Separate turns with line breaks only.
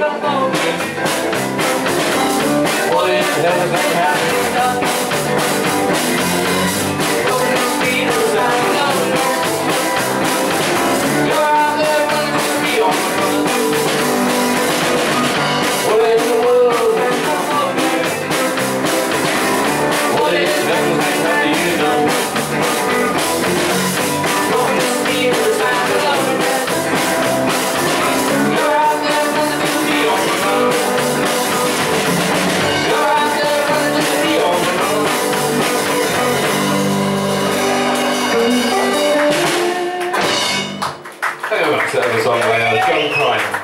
Well, it never. Ryan.